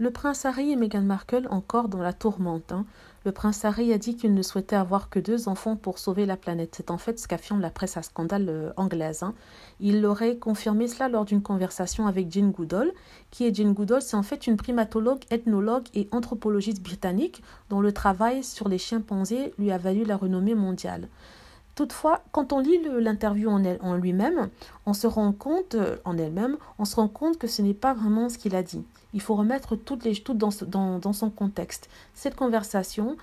Le prince Harry et Meghan Markle encore dans la tourmente. Hein. Le prince Harry a dit qu'il ne souhaitait avoir que deux enfants pour sauver la planète. C'est en fait ce qu'affirme la presse à scandale euh, anglaise. Hein. Il aurait confirmé cela lors d'une conversation avec Jane Goodall. Qui est Jane Goodall? C'est en fait une primatologue, ethnologue et anthropologiste britannique dont le travail sur les chimpanzés lui a valu la renommée mondiale. Toutefois, quand on lit l'interview en, en lui-même, on se rend compte, euh, en elle-même, on se rend compte que ce n'est pas vraiment ce qu'il a dit. Il faut remettre toutes les tout dans, dans, dans, son contexte. Cette conversation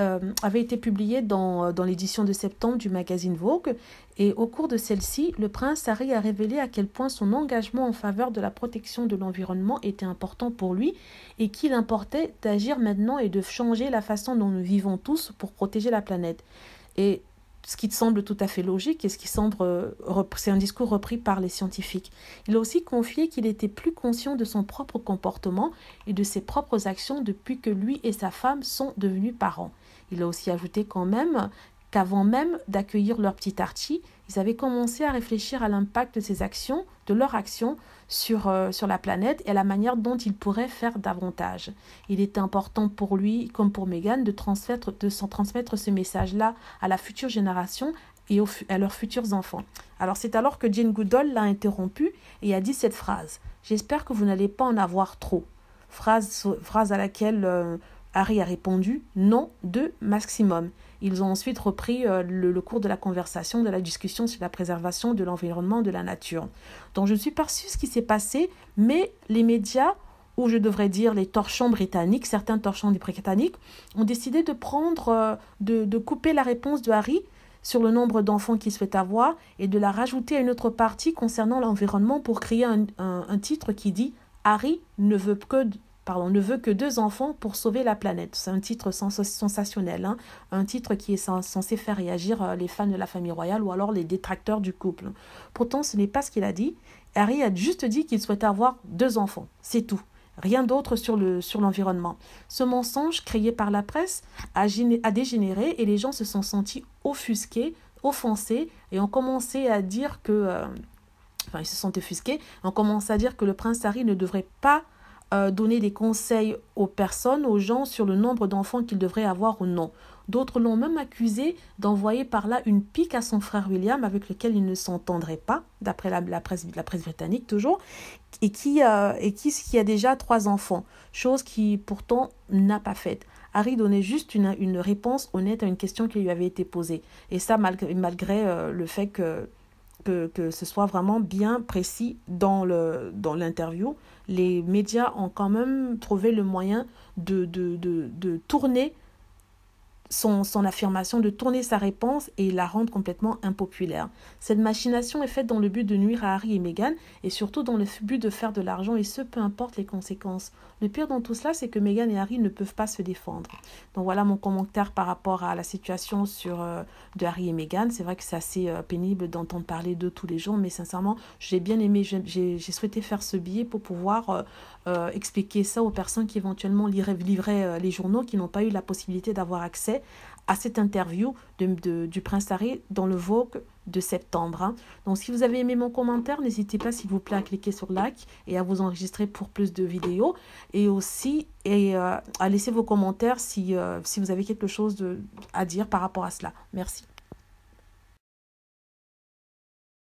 euh, avait été publiée dans, dans l'édition de septembre du magazine Vogue, et au cours de celle-ci, le prince Harry a révélé à quel point son engagement en faveur de la protection de l'environnement était important pour lui et qu'il importait d'agir maintenant et de changer la façon dont nous vivons tous pour protéger la planète. Et ce qui semble tout à fait logique et ce qui semble euh, c'est un discours repris par les scientifiques. Il a aussi confié qu'il était plus conscient de son propre comportement et de ses propres actions depuis que lui et sa femme sont devenus parents. Il a aussi ajouté quand même qu'avant même d'accueillir leur petit Archie, ils avaient commencé à réfléchir à l'impact de ces actions, de leurs actions sur, euh, sur la planète et à la manière dont ils pourraient faire davantage. Il était important pour lui, comme pour Meghan, de transmettre, de transmettre ce message-là à la future génération et à leurs futurs enfants. Alors c'est alors que Jane Goodall l'a interrompu et a dit cette phrase. J'espère que vous n'allez pas en avoir trop. Phrase, à laquelle euh, Harry a répondu non, deux maximum. Ils ont ensuite repris euh, le, cours de la conversation, de la discussion sur la préservation de l'environnement, de la nature. Donc je ne suis pas sûre ce qui s'est passé, mais les médias, ou je devrais dire les torchons britanniques, certains torchons britanniques, ont décidé de prendre, euh, de, couper la réponse de Harry sur le nombre d'enfants qu'il souhaite avoir et de la rajouter à une autre partie concernant l'environnement pour créer un titre qui dit Harry ne veut que pardon, ne veut que deux enfants pour sauver la planète. C'est un titre sensationnel, hein. un titre qui est censé faire réagir euh, les fans de la famille royale ou alors les détracteurs du couple. Pourtant, ce n'est pas ce qu'il a dit. Harry a juste dit qu'il souhaitait avoir deux enfants, c'est tout. Rien d'autre sur l'environnement. ce mensonge créé par la presse a, a dégénéré et les gens se sont sentis offusqués, offensés et ont commencé à dire que... Euh, enfin, ils se sont offusqués, ont commencé à dire que le prince Harry ne devrait pas euh, donner des conseils aux personnes, aux gens sur le nombre d'enfants qu'ils devraient avoir ou non. D'autres l'ont même accusé d'envoyer par là une pique à son frère William avec lequel il ne s'entendrait pas, d'après la, presse, britannique toujours, et qui, euh, et qui a déjà trois enfants, chose qui pourtant n'a pas faite. Harry donnait juste une, une, réponse honnête à une question qui lui avait été posée. Et ça malgré, malgré euh, le fait que que, que, ce soit vraiment bien précis dans l'interview. Dans les médias ont quand même trouvé le moyen de, tourner son, son, affirmation, de tourner sa réponse et la rendre complètement impopulaire. Cette machination est faite dans le but de nuire à Harry et Meghan et surtout dans le but de faire de l'argent et ce, peu importe les conséquences. Le pire dans tout cela, c'est que Meghan et Harry ne peuvent pas se défendre. Donc voilà mon commentaire par rapport à la situation sur, euh, de Harry et Meghan. C'est vrai que c'est assez euh, pénible d'entendre parler d'eux tous les jours, mais sincèrement, j'ai bien aimé, j'ai souhaité faire ce billet pour pouvoir euh, expliquer ça aux personnes qui éventuellement livraient les journaux, qui n'ont pas eu la possibilité d'avoir accès à cette interview du prince Harry dans le Vogue de septembre. Hein. Donc si vous avez aimé mon commentaire, n'hésitez pas s'il vous plaît à cliquer sur like et à vous enregistrer pour plus de vidéos et aussi et, euh, à laisser vos commentaires si, euh, vous avez quelque chose à dire par rapport à cela. Merci.